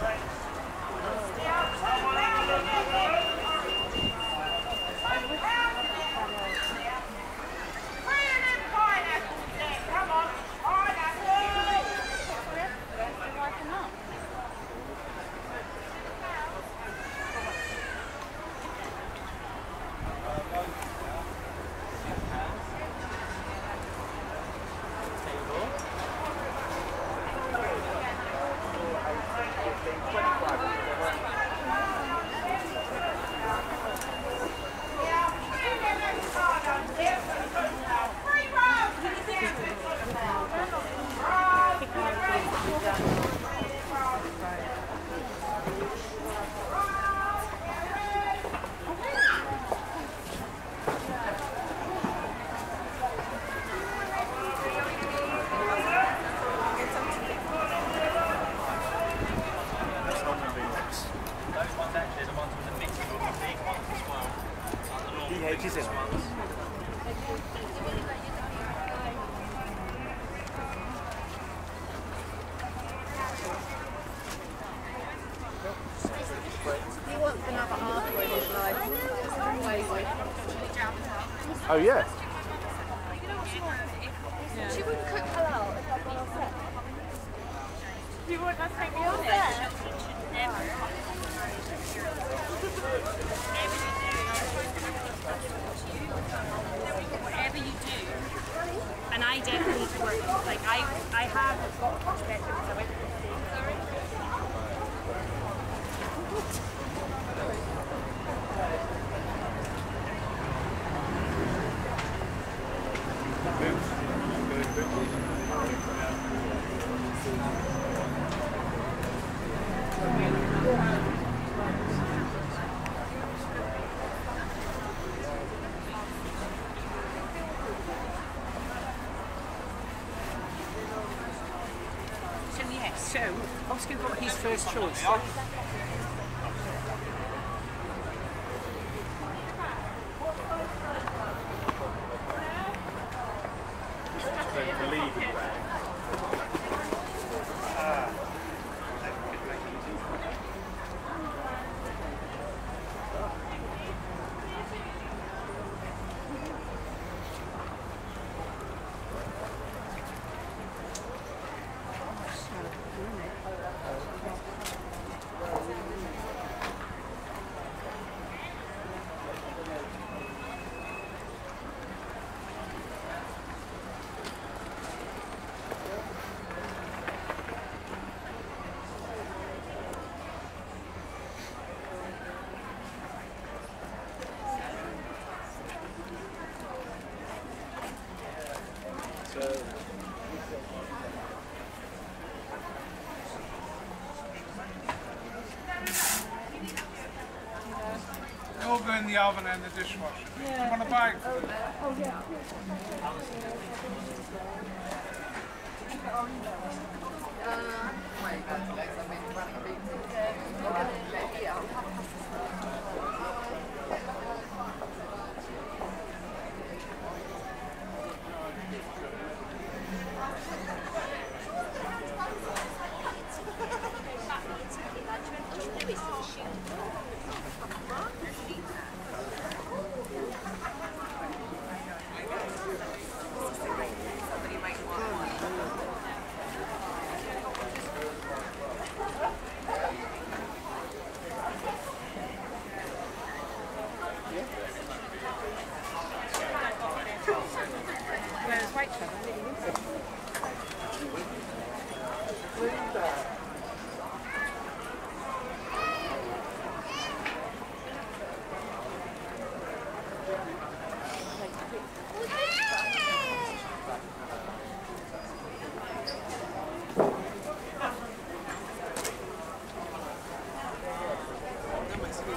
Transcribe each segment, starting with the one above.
That's Crazy. Oh yeah. She wouldn't cook halal if I'd been upset. You wouldn't have taken me on it. whatever you do. And I definitely work. Like I, I have got better because I went So Oscar got his first choice. Believe in that. They all go in the oven and the dishwasher. Do you want a bag? Whereas uh,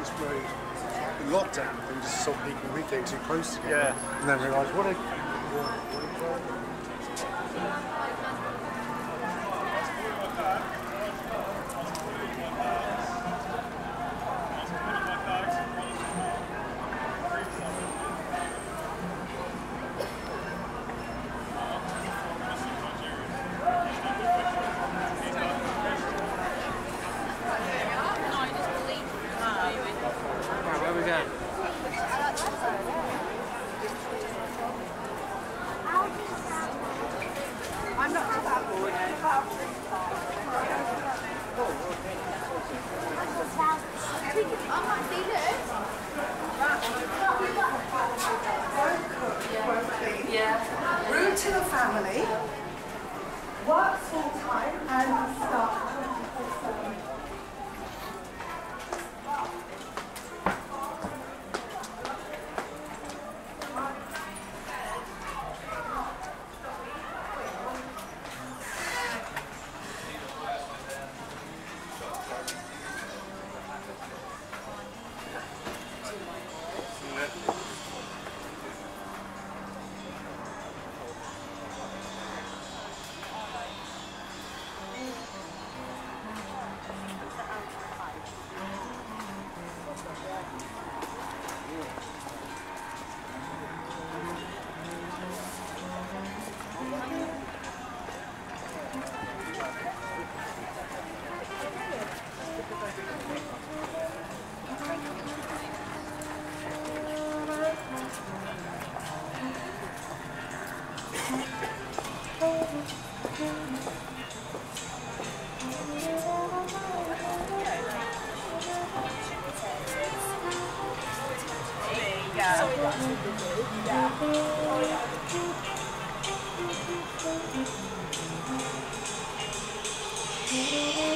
was very lockdown thing, just saw people meet getting too close together. Yeah. And then realised what a full time and staff 24 7. Thank you.